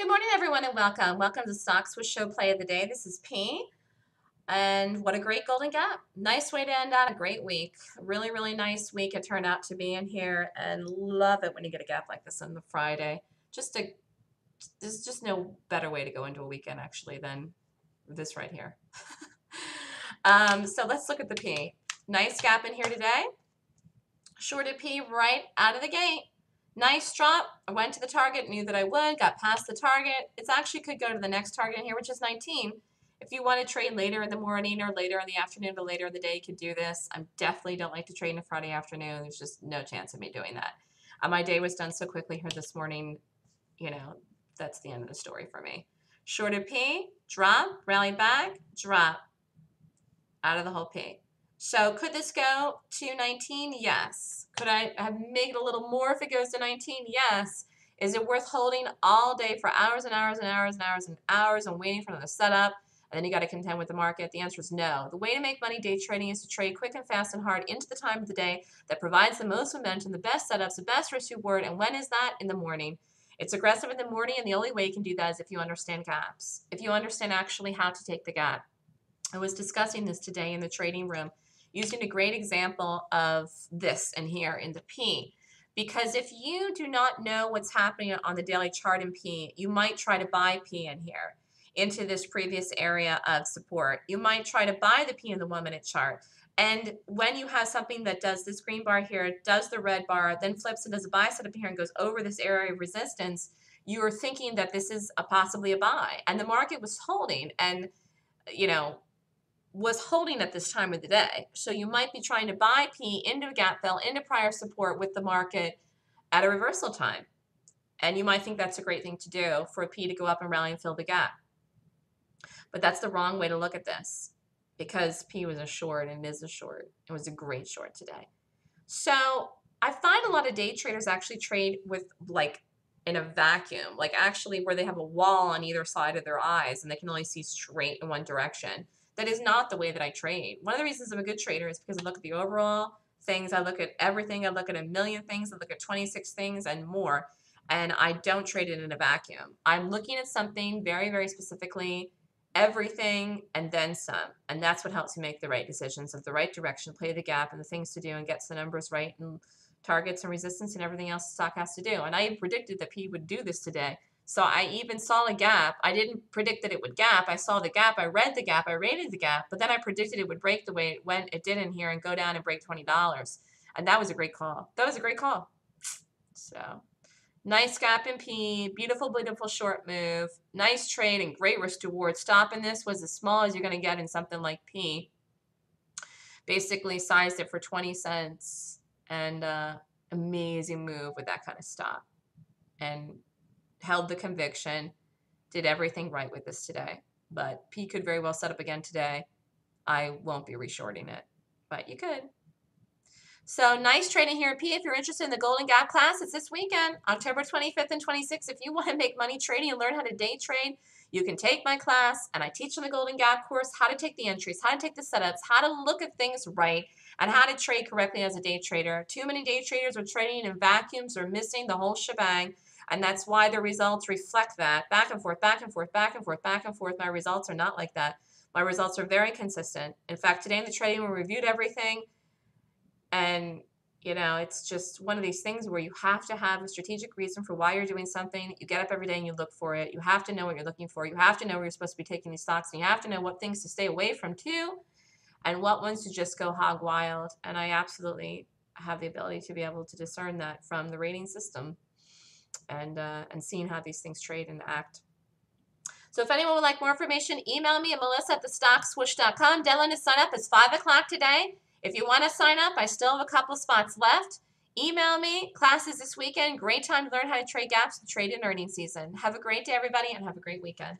Good morning, everyone, and welcome. Welcome to Stock Swoosh Play of the Day. This is P. And what a great golden gap. Nice way to end out a great week. Really, really nice week it turned out to be in here. And love it when you get a gap like this on the Friday. Just a, there's just no better way to go into a weekend, actually, than this right here. um, so let's look at the P. Nice gap in here today. Shorted P right out of the gate. Nice drop. I went to the target, knew that I would, got past the target. It actually could go to the next target here, which is 19. If you want to trade later in the morning or later in the afternoon or later in the day, you could do this. I definitely don't like to trade in a Friday afternoon. There's just no chance of me doing that. Uh, my day was done so quickly here this morning, you know, that's the end of the story for me. Shorted P, drop, rally back, drop, out of the whole P. So could this go to 19? Yes. Could I have it a little more if it goes to 19? Yes. Is it worth holding all day for hours and hours and hours and hours and hours and waiting for another setup? And then you got to contend with the market. The answer is no. The way to make money day trading is to trade quick and fast and hard into the time of the day that provides the most momentum, the best setups, the best risk reward. And when is that? In the morning. It's aggressive in the morning, and the only way you can do that is if you understand gaps. If you understand actually how to take the gap. I was discussing this today in the trading room using a great example of this and here in the P. Because if you do not know what's happening on the daily chart in P, you might try to buy P in here into this previous area of support. You might try to buy the P in the one minute chart. And when you have something that does this green bar here, does the red bar, then flips and does a buy setup here and goes over this area of resistance, you're thinking that this is a possibly a buy. And the market was holding and, you know, was holding at this time of the day. So you might be trying to buy P into a gap fill, into prior support with the market at a reversal time. And you might think that's a great thing to do for a P to go up and rally and fill the gap. But that's the wrong way to look at this because P was a short and is a short. It was a great short today. So I find a lot of day traders actually trade with like in a vacuum, like actually where they have a wall on either side of their eyes and they can only see straight in one direction. That is not the way that I trade. One of the reasons I'm a good trader is because I look at the overall things, I look at everything, I look at a million things, I look at 26 things and more, and I don't trade it in a vacuum. I'm looking at something very, very specifically, everything and then some. And that's what helps me make the right decisions of the right direction, play the gap and the things to do and gets the numbers right and targets and resistance and everything else the stock has to do. And I predicted that P would do this today. So I even saw a gap. I didn't predict that it would gap. I saw the gap. I read the gap. I rated the gap. But then I predicted it would break the way it went. It did in here and go down and break $20. And that was a great call. That was a great call. So nice gap in P. Beautiful, beautiful short move. Nice trade and great risk reward. Stopping this was as small as you're going to get in something like P. Basically sized it for 20 cents. And uh, amazing move with that kind of stop. And held the conviction, did everything right with this today. But P could very well set up again today. I won't be reshorting it, but you could. So nice trading here at P. If you're interested in the Golden Gap class, it's this weekend, October 25th and 26th. If you want to make money trading and learn how to day trade, you can take my class, and I teach in the Golden Gap course how to take the entries, how to take the setups, how to look at things right, and how to trade correctly as a day trader. Too many day traders are trading in vacuums or missing the whole shebang. And that's why the results reflect that back and forth, back and forth, back and forth, back and forth. My results are not like that. My results are very consistent. In fact, today in the trading, we reviewed everything. And, you know, it's just one of these things where you have to have a strategic reason for why you're doing something. You get up every day and you look for it. You have to know what you're looking for. You have to know where you're supposed to be taking these stocks. And you have to know what things to stay away from, too, and what ones to just go hog wild. And I absolutely have the ability to be able to discern that from the rating system and, uh, and seeing how these things trade and act. So if anyone would like more information, email me at melissa at thestockswoosh.com. Deadline to sign up is 5 o'clock today. If you want to sign up, I still have a couple spots left. Email me. Classes this weekend. Great time to learn how to trade gaps and trade in earnings season. Have a great day, everybody, and have a great weekend.